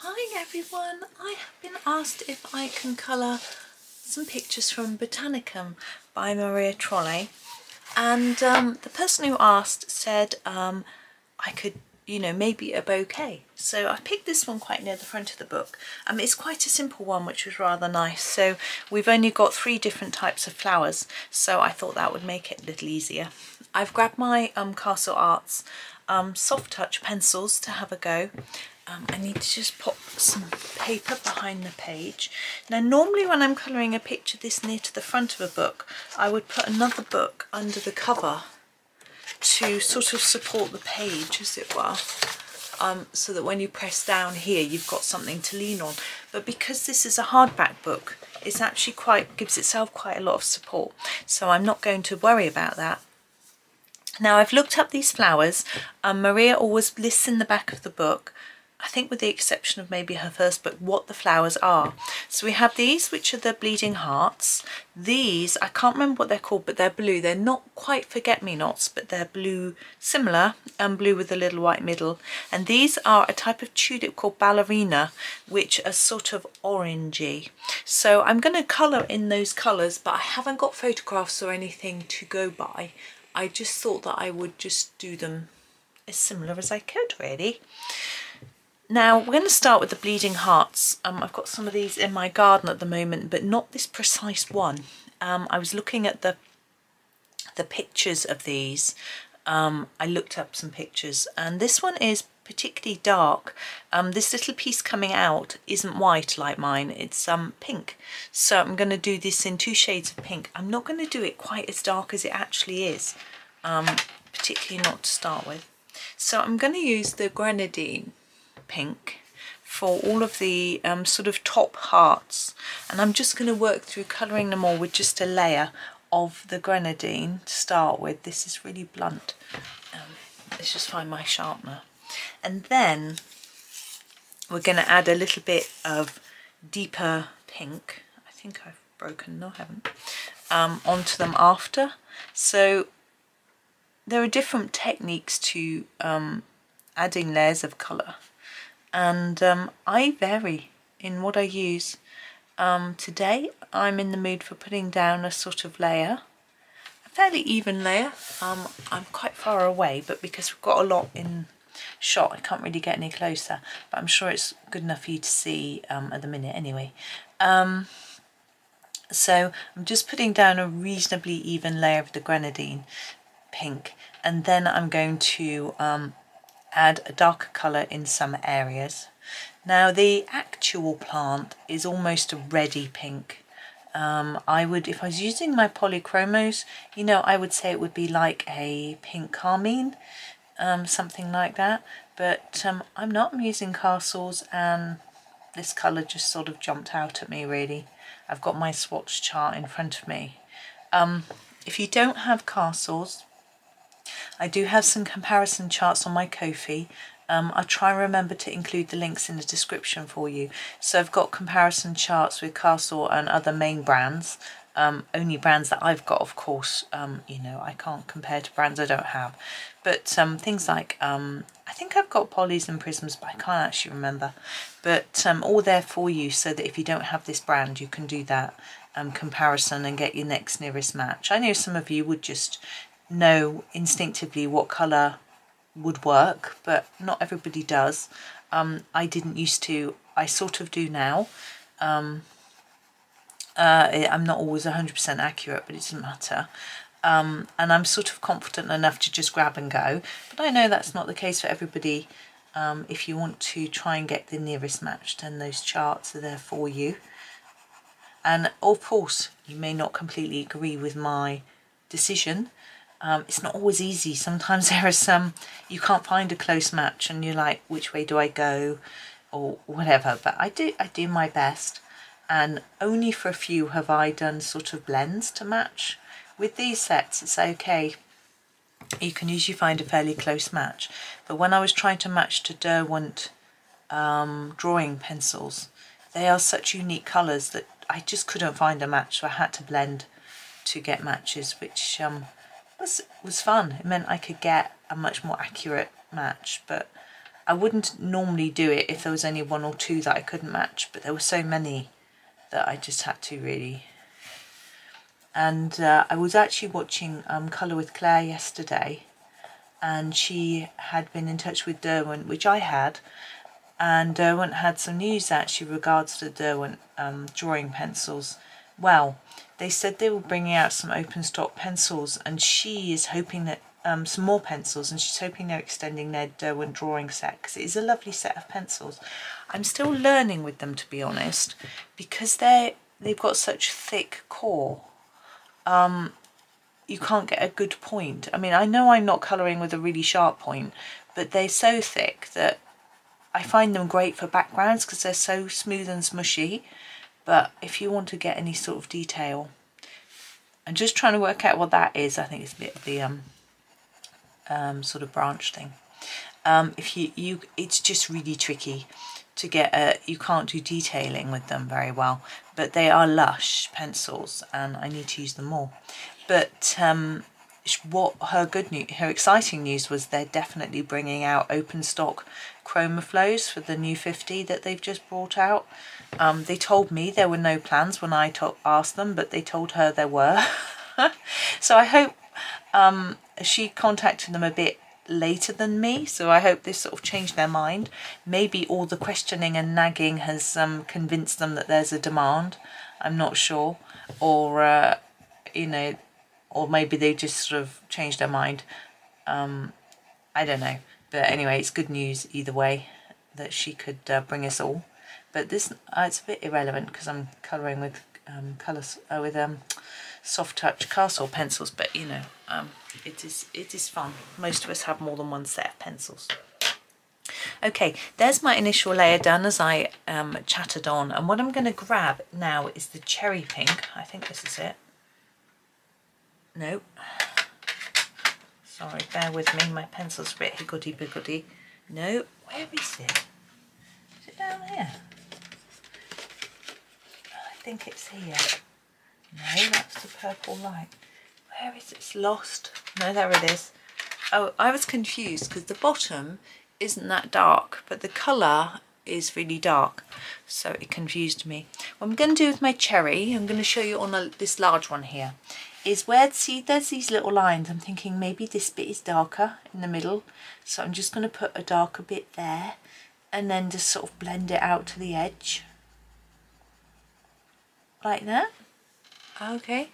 Hi everyone, I have been asked if I can colour some pictures from Botanicum by Maria Trolle and um, the person who asked said um, I could you know maybe a bouquet. So I picked this one quite near the front of the book. Um, it's quite a simple one which was rather nice. So we've only got three different types of flowers. So I thought that would make it a little easier. I've grabbed my um, Castle Arts um, soft touch pencils to have a go um, I need to just pop some paper behind the page. Now normally when I'm colouring a picture this near to the front of a book I would put another book under the cover to sort of support the page as it were. Um, so that when you press down here you've got something to lean on. But because this is a hardback book it's actually quite gives itself quite a lot of support. So I'm not going to worry about that. Now I've looked up these flowers. Um, Maria always lists in the back of the book I think with the exception of maybe her first book, what the flowers are. So we have these, which are the bleeding hearts. These, I can't remember what they're called, but they're blue. They're not quite forget-me-nots, but they're blue, similar, and blue with a little white middle. And these are a type of tulip called ballerina, which are sort of orangey. So I'm going to colour in those colours, but I haven't got photographs or anything to go by. I just thought that I would just do them as similar as I could, really. Now we're going to start with the bleeding hearts. Um, I've got some of these in my garden at the moment, but not this precise one. Um, I was looking at the the pictures of these. Um, I looked up some pictures, and this one is particularly dark. Um, this little piece coming out isn't white like mine, it's um, pink. So I'm going to do this in two shades of pink. I'm not going to do it quite as dark as it actually is, um, particularly not to start with. So I'm going to use the grenadine pink for all of the um, sort of top hearts and I'm just going to work through colouring them all with just a layer of the grenadine to start with. This is really blunt. Um, let's just find my sharpener. And then we're going to add a little bit of deeper pink. I think I've broken, no I haven't, um, onto them after. So there are different techniques to um, adding layers of colour and um, I vary in what I use. Um, today I'm in the mood for putting down a sort of layer, a fairly even layer. Um, I'm quite far away but because we've got a lot in shot I can't really get any closer but I'm sure it's good enough for you to see um, at the minute anyway. Um, so I'm just putting down a reasonably even layer of the grenadine pink and then I'm going to um, add a darker colour in some areas. Now the actual plant is almost a ready pink. Um, I would, if I was using my polychromos, you know, I would say it would be like a pink carmine, um, something like that. But um, I'm not I'm using castles and this colour just sort of jumped out at me really. I've got my swatch chart in front of me. Um, if you don't have castles, I do have some comparison charts on my Ko-fi. Um, I'll try and remember to include the links in the description for you. So I've got comparison charts with Castle and other main brands. Um, only brands that I've got, of course, um, you know, I can't compare to brands I don't have. But um, things like, um, I think I've got polys and prisms, but I can't actually remember. But um, all there for you so that if you don't have this brand, you can do that um, comparison and get your next nearest match. I know some of you would just know instinctively what colour would work, but not everybody does. Um, I didn't used to, I sort of do now. Um, uh, I'm not always 100% accurate, but it doesn't matter. Um, and I'm sort of confident enough to just grab and go. But I know that's not the case for everybody. Um, if you want to try and get the nearest match, then those charts are there for you. And of course, you may not completely agree with my decision, um, it's not always easy. Sometimes there are some, you can't find a close match and you're like, which way do I go or whatever. But I do, I do my best. And only for a few have I done sort of blends to match. With these sets, it's okay. You can usually find a fairly close match. But when I was trying to match to Derwent um, drawing pencils, they are such unique colours that I just couldn't find a match. So I had to blend to get matches, which um, was was fun. It meant I could get a much more accurate match, but I wouldn't normally do it if there was only one or two that I couldn't match, but there were so many that I just had to really. And uh, I was actually watching um, Colour with Claire yesterday and she had been in touch with Derwent, which I had, and Derwent had some news actually regards to Derwent um, drawing pencils. Well, they said they were bringing out some open stock pencils and she is hoping that um, some more pencils and she's hoping they're extending their Derwent drawing set because it is a lovely set of pencils. I'm still learning with them to be honest because they're they've got such thick core um, you can't get a good point. I mean I know I'm not colouring with a really sharp point but they're so thick that I find them great for backgrounds because they're so smooth and smushy but if you want to get any sort of detail I'm just trying to work out what that is I think it's a bit of the um, um, sort of branch thing. Um, if you you it's just really tricky to get a you can't do detailing with them very well but they are lush pencils and I need to use them more. But um, what her good news, her exciting news was they're definitely bringing out open stock Chromaflows for the new 50 that they've just brought out. Um, they told me there were no plans when I asked them, but they told her there were. so I hope um, she contacted them a bit later than me, so I hope this sort of changed their mind. Maybe all the questioning and nagging has um, convinced them that there's a demand. I'm not sure. Or, uh, you know, or maybe they just sort of changed their mind. Um, I don't know. But anyway, it's good news either way that she could uh, bring us all. But this, uh, it's a bit irrelevant because I'm colouring with um, colours uh, with um, soft touch Castle pencils. But you know, um, it is it is fun. Most of us have more than one set of pencils. Okay, there's my initial layer done as I um, chattered on. And what I'm going to grab now is the cherry pink. I think this is it. Nope. Sorry, bear with me. My pencil's a bit higgledy-piggledy. No, where is it? Is it down here? Oh, I think it's here. No, that's the purple light. Where is it? It's lost. No, there it is. Oh, I was confused because the bottom isn't that dark, but the colour is really dark. So it confused me. What I'm going to do with my cherry, I'm going to show you on a, this large one here is where, see there's these little lines, I'm thinking maybe this bit is darker in the middle. So I'm just going to put a darker bit there and then just sort of blend it out to the edge. Like that. Okay,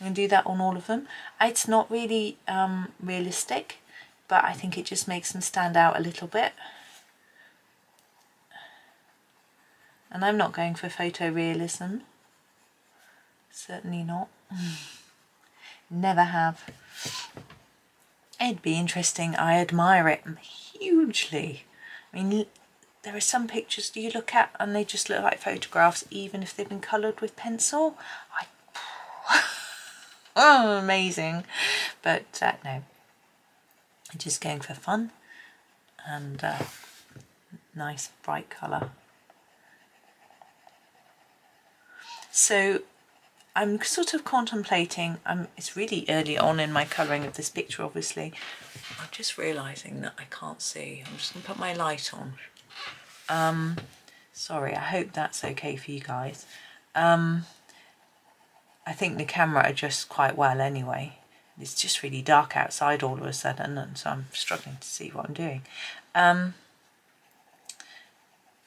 I'm going to do that on all of them. It's not really um, realistic, but I think it just makes them stand out a little bit. And I'm not going for photorealism. Certainly not. Never have. It'd be interesting. I admire it hugely. I mean, there are some pictures you look at and they just look like photographs, even if they've been coloured with pencil. I, oh, amazing. But uh, no, just going for fun and uh, nice bright colour. So I'm sort of contemplating, I'm, it's really early on in my colouring of this picture obviously, I'm just realising that I can't see. I'm just going to put my light on. Um, sorry, I hope that's okay for you guys. Um, I think the camera adjusts quite well anyway. It's just really dark outside all of a sudden and so I'm struggling to see what I'm doing. Um,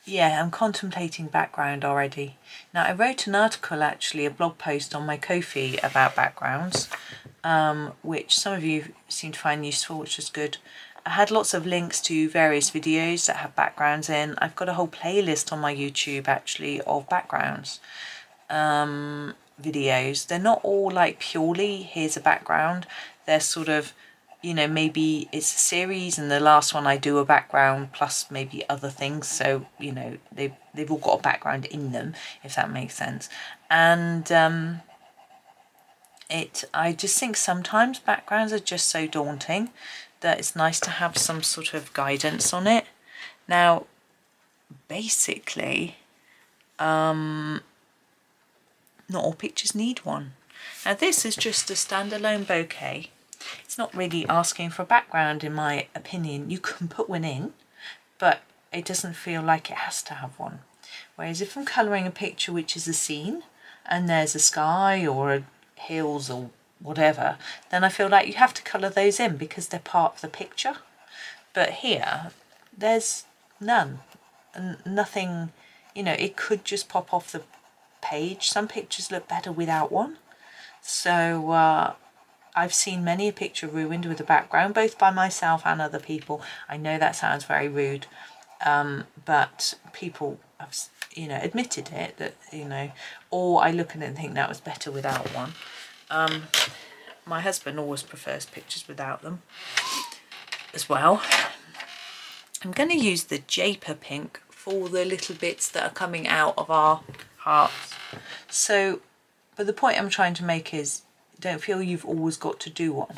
yeah, I'm contemplating background already. Now, I wrote an article, actually, a blog post on my Ko-fi about backgrounds, um, which some of you seem to find useful, which is good. I had lots of links to various videos that have backgrounds in. I've got a whole playlist on my YouTube, actually, of backgrounds um, videos. They're not all like purely, here's a background. They're sort of you know, maybe it's a series and the last one I do a background plus maybe other things. So, you know, they've, they've all got a background in them, if that makes sense. And um, it, I just think sometimes backgrounds are just so daunting that it's nice to have some sort of guidance on it. Now, basically, um, not all pictures need one. Now this is just a standalone bouquet it's not really asking for a background in my opinion. You can put one in, but it doesn't feel like it has to have one. Whereas if I'm colouring a picture which is a scene and there's a sky or a hills or whatever, then I feel like you have to colour those in because they're part of the picture. But here, there's none. And nothing, you know, it could just pop off the page. Some pictures look better without one. So uh, I've seen many a picture ruined with a background, both by myself and other people. I know that sounds very rude, um, but people have, you know, admitted it that, you know, or I look at it and think that was better without one. Um, my husband always prefers pictures without them as well. I'm going to use the Jaipur Pink for the little bits that are coming out of our hearts. So, but the point I'm trying to make is don't feel you've always got to do one.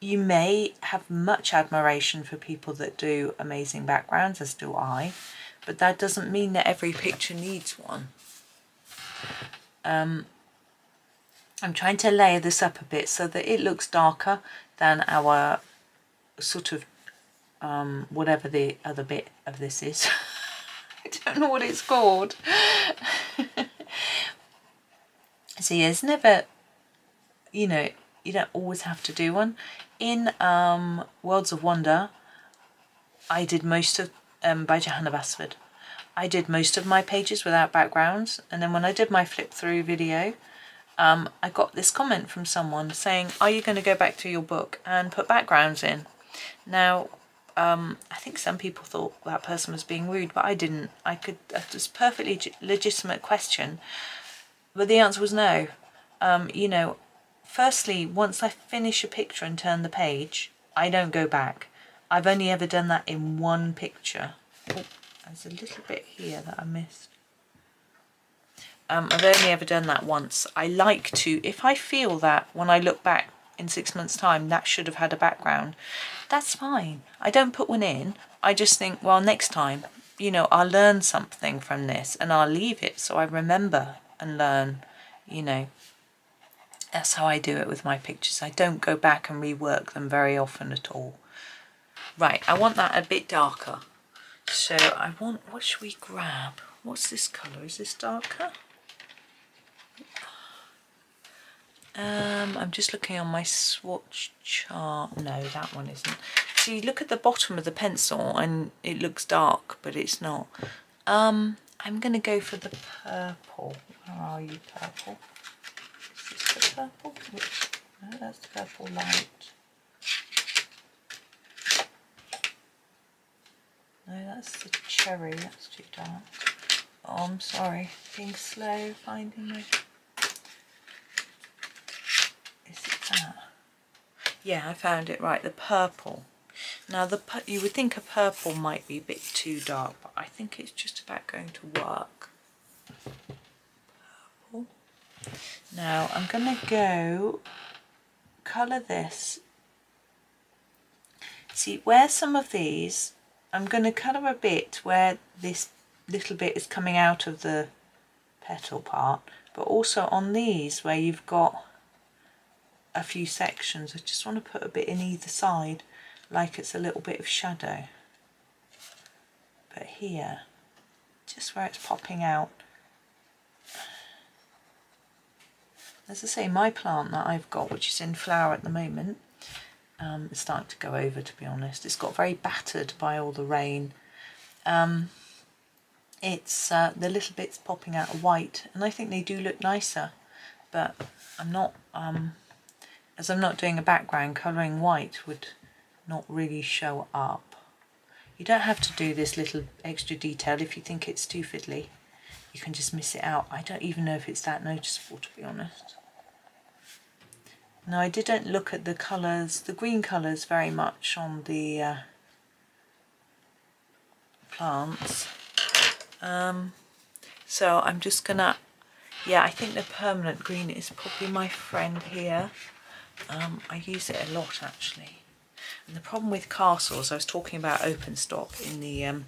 You may have much admiration for people that do amazing backgrounds, as do I, but that doesn't mean that every picture needs one. Um, I'm trying to layer this up a bit so that it looks darker than our sort of um, whatever the other bit of this is. I don't know what it's called. See, there's never, you know, you don't always have to do one. In um, Worlds of Wonder, I did most of, um, by Johanna Basford, I did most of my pages without backgrounds. And then when I did my flip through video, um, I got this comment from someone saying, are you going to go back to your book and put backgrounds in? Now, um, I think some people thought that person was being rude, but I didn't. I could, that was perfectly legitimate question, but the answer was no. Um, you know, firstly, once I finish a picture and turn the page, I don't go back. I've only ever done that in one picture. Oh, there's a little bit here that I missed. Um, I've only ever done that once. I like to, if I feel that when I look back in six months time that should have had a background, that's fine. I don't put one in. I just think, well, next time, you know, I'll learn something from this and I'll leave it so I remember and learn, you know. That's how I do it with my pictures. I don't go back and rework them very often at all. Right, I want that a bit darker. So I want, what should we grab? What's this colour? Is this darker? Um, I'm just looking on my swatch chart. No, that one isn't. See, look at the bottom of the pencil and it looks dark, but it's not. Um, I'm going to go for the purple. Where are you, purple? Is the purple? No, that's the purple light. No, that's the cherry. That's too dark. Oh, I'm sorry. Being slow finding my... Yeah, I found it right, the purple. Now, the you would think a purple might be a bit too dark, but I think it's just about going to work. Purple. Now, I'm going to go colour this. See, where some of these, I'm going to colour a bit where this little bit is coming out of the petal part, but also on these where you've got a few sections. I just want to put a bit in either side like it's a little bit of shadow. But here, just where it's popping out. As I say, my plant that I've got, which is in flower at the moment, um, is starting to go over to be honest. It's got very battered by all the rain. Um, it's uh, the little bits popping out white and I think they do look nicer but I'm not um, as I'm not doing a background, colouring white would not really show up. You don't have to do this little extra detail if you think it's too fiddly. You can just miss it out. I don't even know if it's that noticeable to be honest. Now I didn't look at the colours, the green colours very much on the uh, plants. Um, so I'm just gonna, yeah I think the permanent green is probably my friend here. Um, I use it a lot actually. And the problem with castles, I was talking about open stock in the um,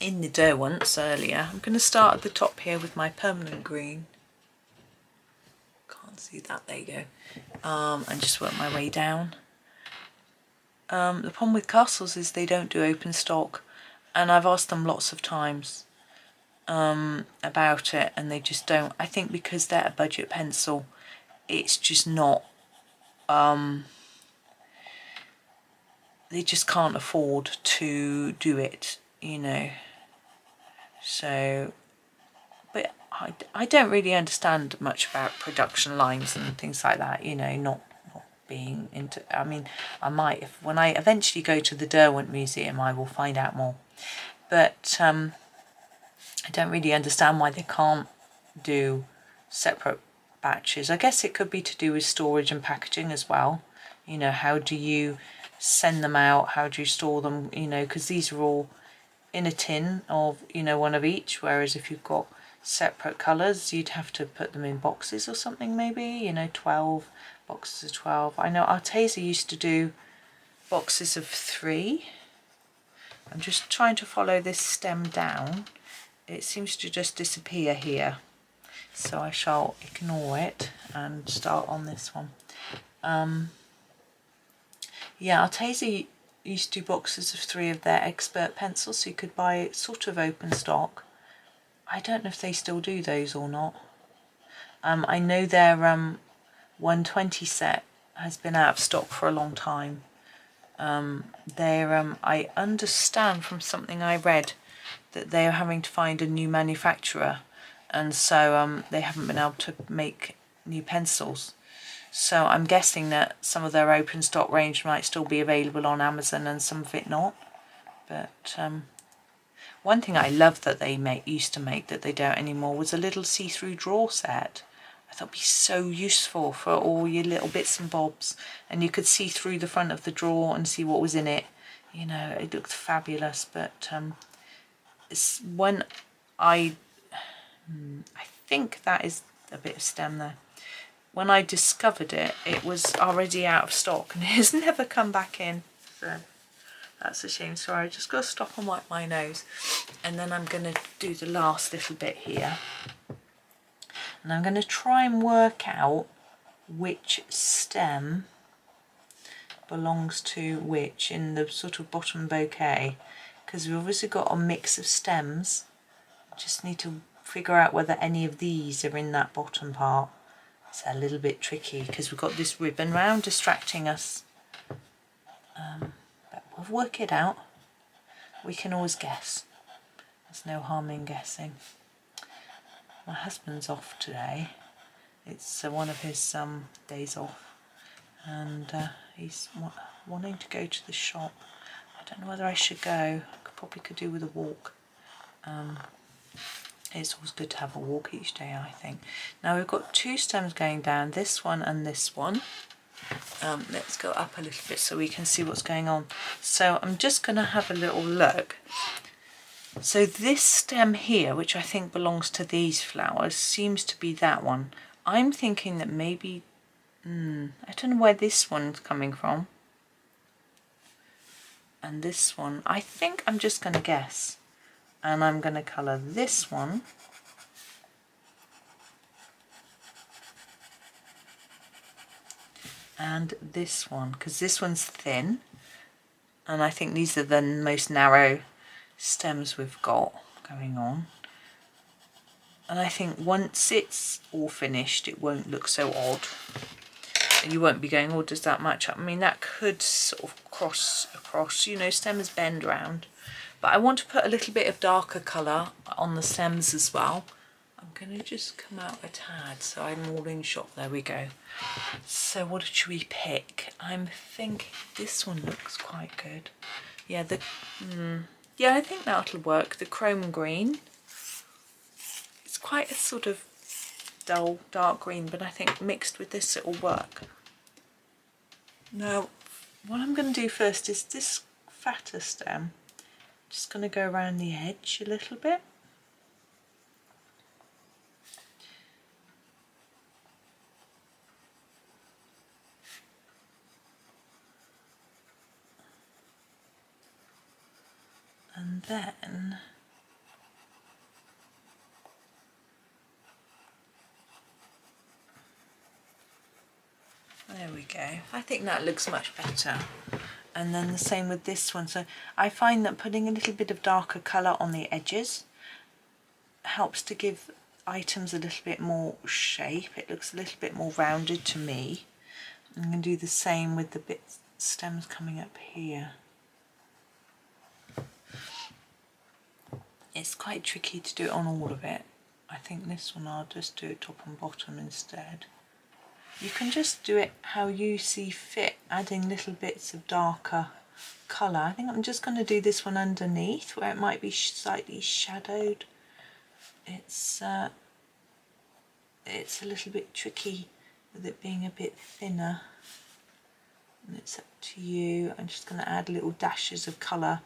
in the dough once earlier. I'm going to start at the top here with my permanent green. Can't see that, there you go. Um, and just work my way down. Um, the problem with castles is they don't do open stock and I've asked them lots of times um, about it and they just don't. I think because they're a budget pencil it's just not um, they just can't afford to do it you know so but I, I don't really understand much about production lines and things like that you know not, not being into I mean I might if when I eventually go to the Derwent Museum I will find out more. But um, I don't really understand why they can't do separate batches. I guess it could be to do with storage and packaging as well. You know how do you send them out? How do you store them? You know because these are all in a tin of you know one of each whereas if you've got separate colours you'd have to put them in boxes or something maybe you know 12 boxes of 12 I know Arteza used to do boxes of three. I'm just trying to follow this stem down. It seems to just disappear here. So I shall ignore it and start on this one. Um, yeah Arteza used to do boxes of three of their expert pencils so you could buy it sort of open stock. I don't know if they still do those or not. Um, I know their um, 120 set has been out of stock for a long time. Um, they're, um, I understand from something I read that they are having to find a new manufacturer and so um, they haven't been able to make new pencils. So I'm guessing that some of their open stock range might still be available on Amazon and some of it not. But um, one thing I love that they make, used to make that they don't anymore was a little see-through drawer set. I thought it'd be so useful for all your little bits and bobs. And you could see through the front of the drawer and see what was in it. You know, it looked fabulous. But um, it's when I, hmm, I think that is a bit of stem there when I discovered it, it was already out of stock and it has never come back in. So that's a shame. Sorry, I just got to stop and wipe my nose. And then I'm going to do the last little bit here. And I'm going to try and work out which stem belongs to which in the sort of bottom bouquet because we've obviously got a mix of stems. just need to figure out whether any of these are in that bottom part. It's a little bit tricky because we've got this ribbon round distracting us. Um, but we'll work it out. We can always guess. There's no harm in guessing. My husband's off today. It's uh, one of his um, days off and uh, he's wa wanting to go to the shop. I don't know whether I should go. I could, probably could do with a walk. Um, it's always good to have a walk each day I think. Now we've got two stems going down, this one and this one. Um, let's go up a little bit so we can see what's going on. So I'm just going to have a little look. So this stem here, which I think belongs to these flowers, seems to be that one. I'm thinking that maybe, hmm, I don't know where this one's coming from. And this one, I think I'm just going to guess and I'm going to colour this one. And this one because this one's thin. And I think these are the most narrow stems we've got going on. And I think once it's all finished it won't look so odd. You won't be going oh does that match up? I mean that could sort of cross across you know stems bend around but I want to put a little bit of darker colour on the stems as well. I'm going to just come out a tad so I'm all in shot. There we go. So what should we pick? I'm thinking this one looks quite good. Yeah, the mm, yeah, I think that'll work. The chrome green. It's quite a sort of dull dark green, but I think mixed with this it'll work. Now, what I'm going to do first is this fatter stem just going to go around the edge a little bit. And then There we go. I think that looks much better and then the same with this one. So I find that putting a little bit of darker colour on the edges helps to give items a little bit more shape. It looks a little bit more rounded to me. I'm going to do the same with the bits stems coming up here. It's quite tricky to do it on all of it. I think this one I'll just do top and bottom instead you can just do it how you see fit, adding little bits of darker colour. I think I'm just going to do this one underneath where it might be slightly shadowed. It's, uh, it's a little bit tricky with it being a bit thinner. And it's up to you. I'm just going to add little dashes of colour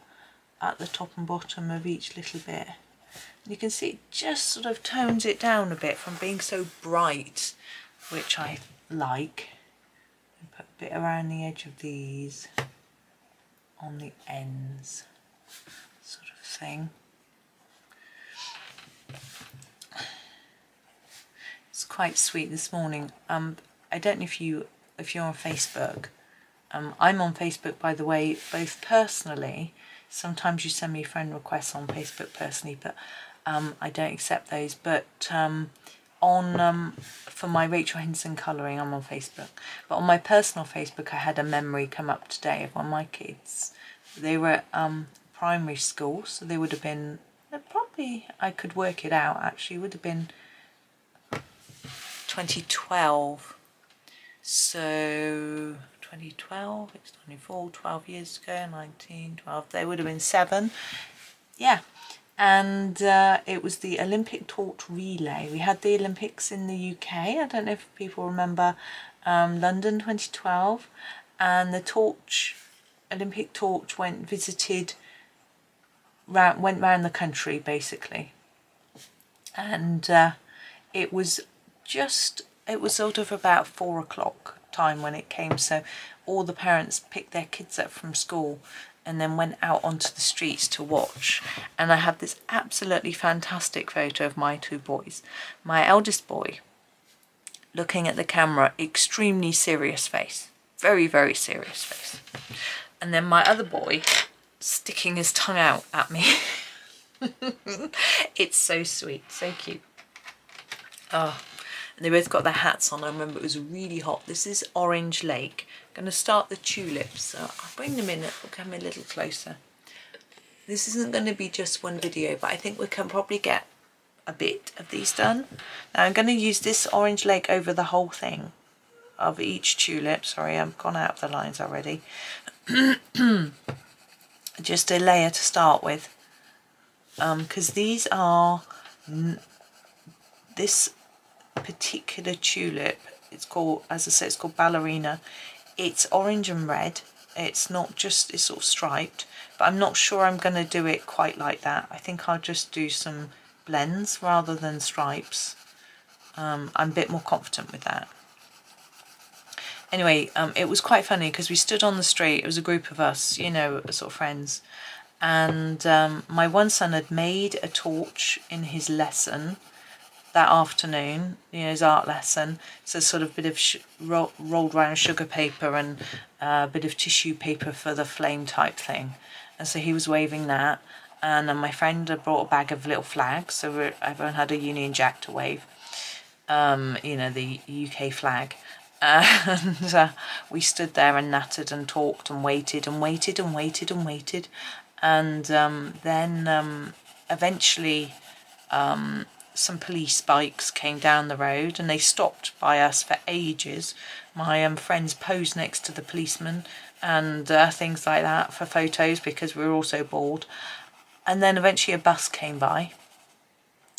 at the top and bottom of each little bit. And you can see it just sort of tones it down a bit from being so bright, which I like and put a bit around the edge of these on the ends sort of thing. It's quite sweet this morning. Um I don't know if you if you're on Facebook. Um I'm on Facebook by the way both personally. Sometimes you send me friend requests on Facebook personally but um I don't accept those. But um on um, for my Rachel Henderson colouring, I'm on Facebook. But on my personal Facebook, I had a memory come up today of one of my kids. They were at um, primary school, so they would have been, probably, I could work it out actually, would have been 2012. So 2012, it's 24, 12 years ago, 19, 12, they would have been seven. Yeah, and uh, it was the Olympic torch relay. We had the Olympics in the UK. I don't know if people remember um, London 2012, and the torch, Olympic torch, went visited, round, went round the country basically, and uh, it was just it was sort of about four o'clock time when it came. So all the parents picked their kids up from school and then went out onto the streets to watch. And I have this absolutely fantastic photo of my two boys. My eldest boy looking at the camera, extremely serious face. Very, very serious face. And then my other boy sticking his tongue out at me. it's so sweet, so cute. Oh, and they both got their hats on. I remember it was really hot. This is Orange Glaze going to start the tulips. So I'll bring them in, it'll come a little closer. This isn't going to be just one video, but I think we can probably get a bit of these done. Now I'm going to use this orange glaze over the whole thing of each tulip. Sorry, I've gone out of the lines already. just a layer to start with. Because um, these are, this particular tulip, it's called, as I said, it's called Ballerina it's orange and red. It's not just it's sort of striped but I'm not sure I'm going to do it quite like that. I think I'll just do some blends rather than stripes. Um, I'm a bit more confident with that. Anyway um, it was quite funny because we stood on the street it was a group of us you know sort of friends and um, my one son had made a torch in his lesson that afternoon, you know, his art lesson. So sort of bit of ro rolled round sugar paper and uh, a bit of tissue paper for the flame type thing. And so he was waving that. And then my friend had brought a bag of little flags, so everyone had a Union Jack to wave. Um, you know, the UK flag. And uh, we stood there and nattered and talked and waited and waited and waited and waited. And um, then um, eventually um, some police bikes came down the road and they stopped by us for ages. My um, friends posed next to the policeman and uh, things like that for photos because we were also bored. And then eventually a bus came by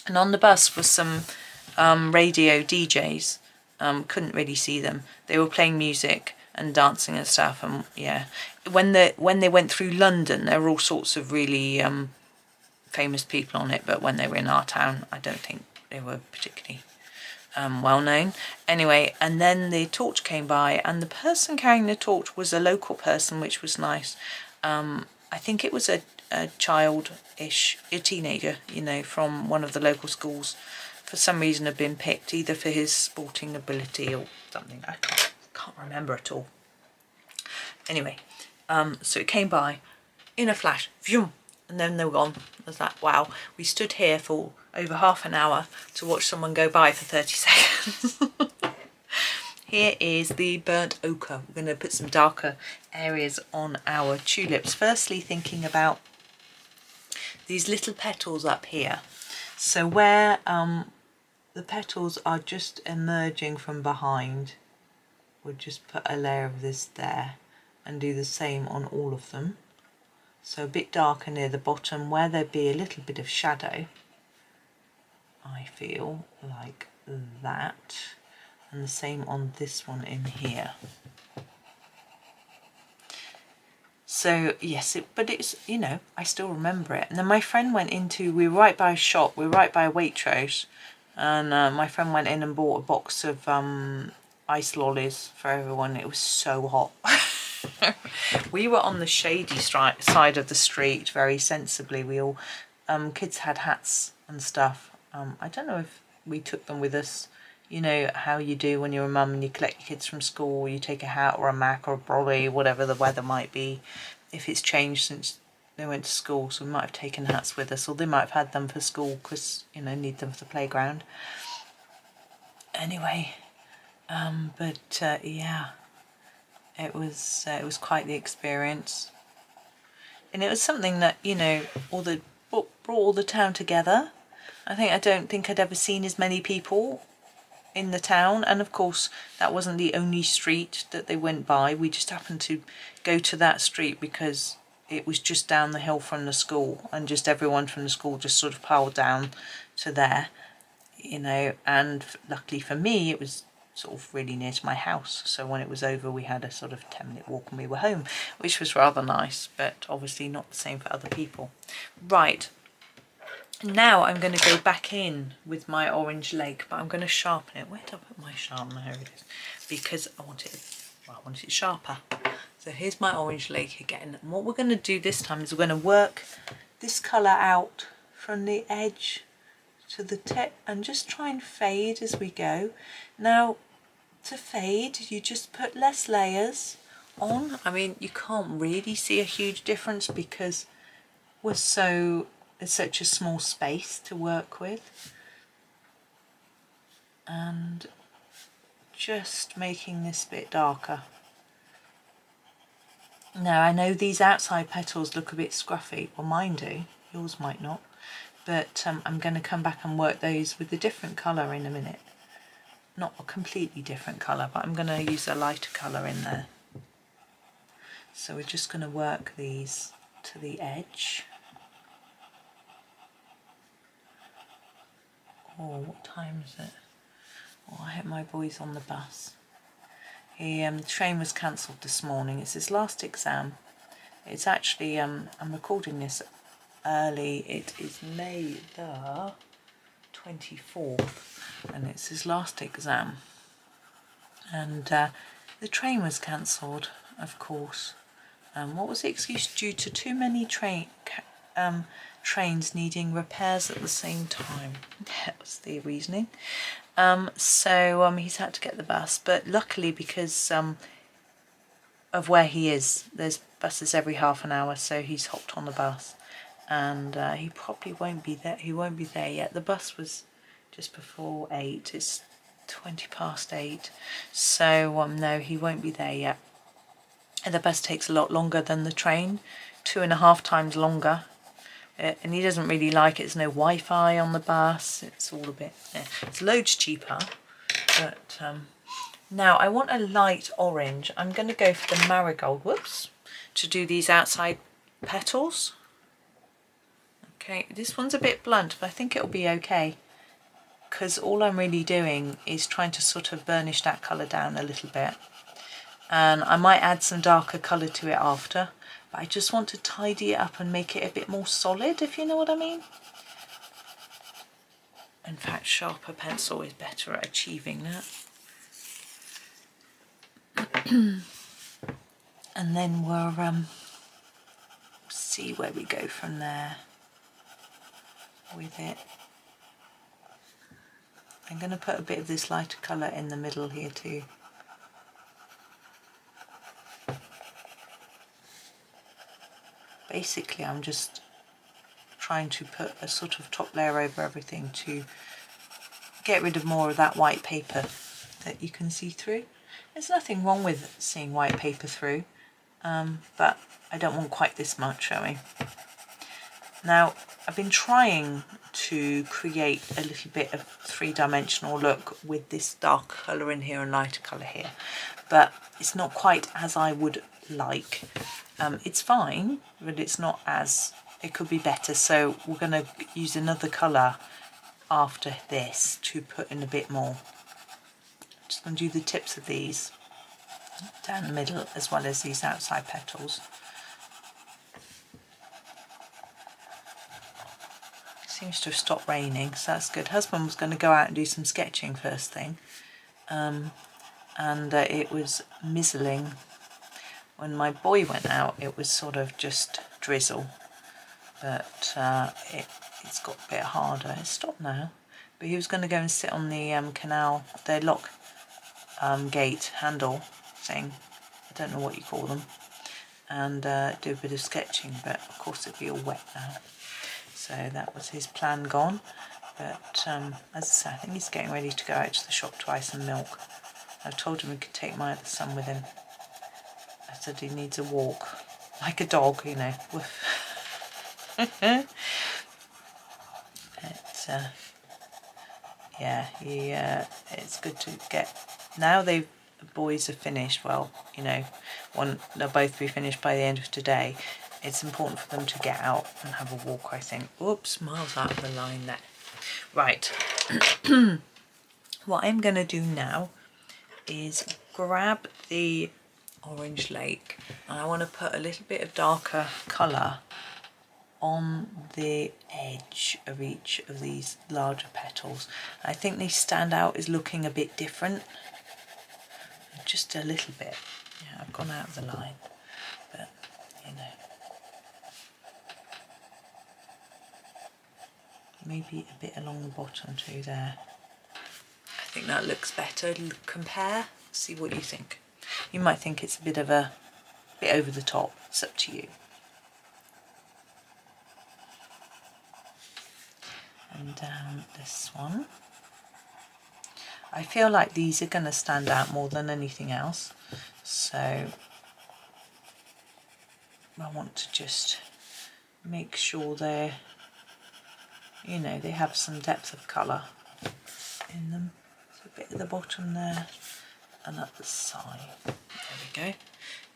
and on the bus was some um, radio DJs. Um, couldn't really see them. They were playing music and dancing and stuff and yeah. When the when they went through London there were all sorts of really um, famous people on it, but when they were in our town, I don't think they were particularly um, well known. Anyway, and then the torch came by, and the person carrying the torch was a local person, which was nice. Um, I think it was a, a child-ish, a teenager, you know, from one of the local schools. For some reason had been picked, either for his sporting ability or something. I can't, can't remember at all. Anyway, Um, so it came by in a flash, Vroom, and then they were gone. I was like, wow. We stood here for over half an hour to watch someone go by for 30 seconds. Here is the burnt ochre. We're going to put some darker areas on our tulips. Firstly, thinking about these little petals up here. So where um, the petals are just emerging from behind, we'll just put a layer of this there and do the same on all of them. So a bit darker near the bottom where there'd be a little bit of shadow. I feel like that and the same on this one in here. So yes, it, but it's, you know, I still remember it. And then my friend went into, we were right by a shop, we were right by a Waitrose, and uh, my friend went in and bought a box of um, ice lollies for everyone. It was so hot. we were on the shady side of the street very sensibly. We all, um, kids had hats and stuff. Um, I don't know if we took them with us. You know how you do when you're a mum and you collect your kids from school. You take a hat or a mac or a brolly whatever the weather might be. If it's changed since they went to school so we might have taken hats with us or they might have had them for school because you know need them for the playground. Anyway um, but uh, yeah it was uh, it was quite the experience. And it was something that you know all the brought all the town together. I think I don't think I'd ever seen as many people in the town. And of course that wasn't the only street that they went by. We just happened to go to that street because it was just down the hill from the school. And just everyone from the school just sort of piled down to there you know. And luckily for me it was sort of really near to my house so when it was over we had a sort of 10 minute walk and we were home which was rather nice but obviously not the same for other people right now I'm going to go back in with my orange glaze, but I'm going to sharpen it. Where did I put my sharpener? Here it is. Because I want it, well, I want it sharper. So here's my orange glaze again. And what we're going to do this time is we're going to work this colour out from the edge to the tip and just try and fade as we go. Now, to fade, you just put less layers on. I mean, you can't really see a huge difference because we're so there's such a small space to work with and just making this bit darker. Now I know these outside petals look a bit scruffy, well mine do, yours might not, but um, I'm going to come back and work those with a different colour in a minute. Not a completely different colour, but I'm going to use a lighter colour in there. So we're just going to work these to the edge. Oh, what time is it? Oh, I hope my boy's on the bus. He, um, the train was cancelled this morning. It's his last exam. It's actually, um, I'm recording this early. It is May the 24th and it's his last exam. And uh, the train was cancelled, of course. Um, what was the excuse? Due to too many train um, trains needing repairs at the same time. That was the reasoning. Um, so um, he's had to get the bus, but luckily because um, of where he is, there's buses every half an hour, so he's hopped on the bus, and uh, he probably won't be there. He won't be there yet. The bus was just before eight. It's twenty past eight, so um, no, he won't be there yet. And the bus takes a lot longer than the train, two and a half times longer uh, and he doesn't really like it. There's no Wi-Fi on the bus. It's all a bit, yeah. it's loads cheaper. But um, now I want a light orange. I'm going to go for the marigold, whoops, to do these outside petals. Okay, this one's a bit blunt, but I think it'll be okay. Because all I'm really doing is trying to sort of burnish that colour down a little bit. And I might add some darker colour to it after but I just want to tidy it up and make it a bit more solid, if you know what I mean. In fact, sharper pencil is better at achieving that. and then we'll um, see where we go from there with it. I'm going to put a bit of this lighter colour in the middle here too. basically I'm just trying to put a sort of top layer over everything to get rid of more of that white paper that you can see through. There's nothing wrong with seeing white paper through, um, but I don't want quite this much showing. Now, I've been trying to create a little bit of three-dimensional look with this dark colour in here and lighter colour here, but it's not quite as I would like. Um, it's fine, but it's not as, it could be better. So we're going to use another colour after this to put in a bit more. Just going to do the tips of these down the middle as well as these outside petals. Seems to have stopped raining so that's good. Husband was going to go out and do some sketching first thing um, and uh, it was mizzling. When my boy went out it was sort of just drizzle but uh, it, it's got a bit harder. It's stopped now but he was going to go and sit on the um, canal, the lock um, gate handle thing, I don't know what you call them, and uh, do a bit of sketching but of course it'd be all wet now so that was his plan gone. But um, as I say I think he's getting ready to go out to the shop to buy some milk. I've told him he could take my other son with him. I said he needs a walk like a dog you know. But, uh, yeah he uh, it's good to get now they the boys are finished well you know one they'll both be finished by the end of today it's important for them to get out and have a walk, I think. Oops, miles out of the line there. Right. what I'm going to do now is grab the orange glaze and I want to put a little bit of darker colour on the edge of each of these larger petals. I think they stand out as looking a bit different. Just a little bit. Yeah, I've gone out of the line. But, you know. Maybe a bit along the bottom too there. I think that looks better. Compare, see what you think. You might think it's a bit of a bit over the top. It's up to you. And down this one. I feel like these are going to stand out more than anything else. So I want to just make sure they're you know they have some depth of colour in them. So a bit at the bottom there and at the side. There we go.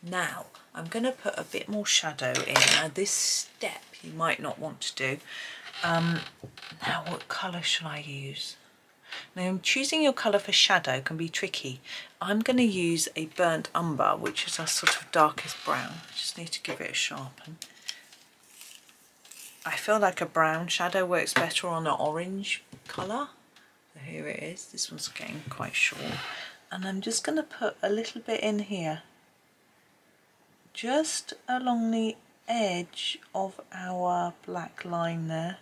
Now I'm going to put a bit more shadow in. Now this step you might not want to do. Um, now what colour should I use? Now choosing your colour for shadow can be tricky. I'm going to use a burnt umber which is a sort of darkest brown. Just need to give it a sharpen I feel like a brown shadow works better on an orange colour. So here it is, this one's getting quite short. And I'm just going to put a little bit in here, just along the edge of our black line there,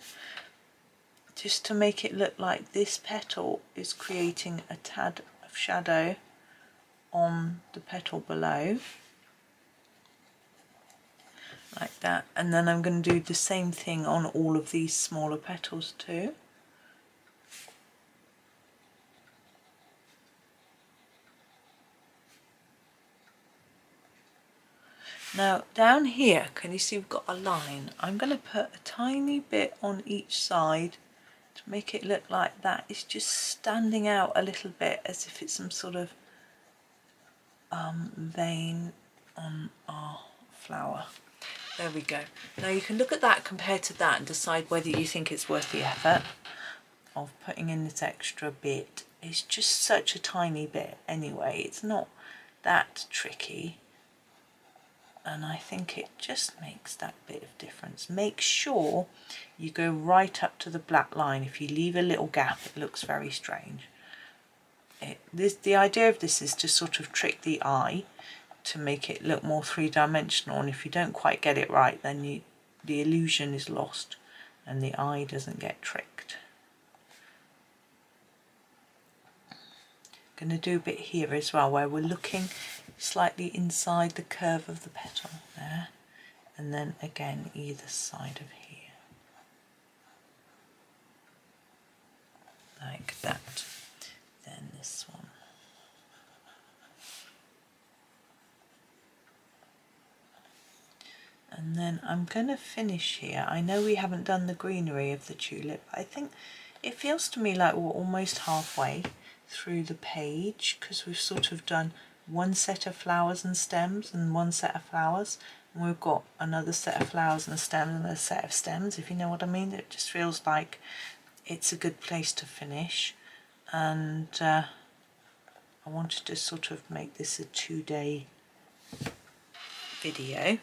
just to make it look like this petal is creating a tad of shadow on the petal below like that and then I'm going to do the same thing on all of these smaller petals too Now down here, can you see we've got a line? I'm going to put a tiny bit on each side to make it look like that. It's just standing out a little bit as if it's some sort of um, vein on our flower. There we go. Now you can look at that compared to that and decide whether you think it's worth the effort of putting in this extra bit. It's just such a tiny bit anyway. It's not that tricky. And I think it just makes that bit of difference. Make sure you go right up to the black line. If you leave a little gap, it looks very strange. It, this, the idea of this is to sort of trick the eye to make it look more three-dimensional and if you don't quite get it right then you, the illusion is lost and the eye doesn't get tricked. going to do a bit here as well where we're looking slightly inside the curve of the petal there and then again either side of here like that then this one and then I'm going to finish here. I know we haven't done the greenery of the tulip I think it feels to me like we're almost halfway through the page because we've sort of done one set of flowers and stems and one set of flowers and we've got another set of flowers and a stem and a set of stems if you know what I mean. It just feels like it's a good place to finish. And uh, I wanted to sort of make this a two-day video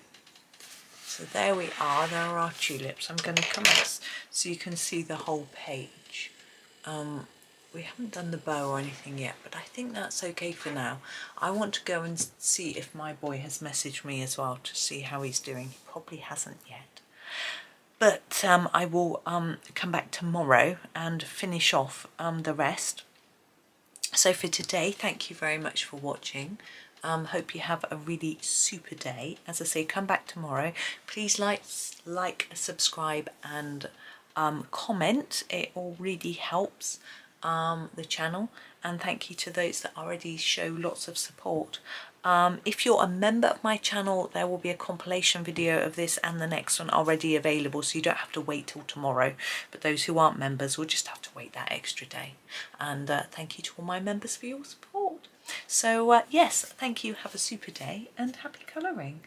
so there we are there are our tulips. I'm going to come out so you can see the whole page. Um, we haven't done the bow or anything yet but I think that's okay for now. I want to go and see if my boy has messaged me as well to see how he's doing. He probably hasn't yet. But um, I will um, come back tomorrow and finish off um, the rest. So for today thank you very much for watching um, hope you have a really super day. As I say come back tomorrow. Please like like subscribe and um, comment. It all really helps um, the channel. And thank you to those that already show lots of support. Um, if you're a member of my channel there will be a compilation video of this and the next one already available so you don't have to wait till tomorrow. But those who aren't members will just have to wait that extra day. And uh, thank you to all my members for your support. So uh, yes thank you have a super day and happy colouring.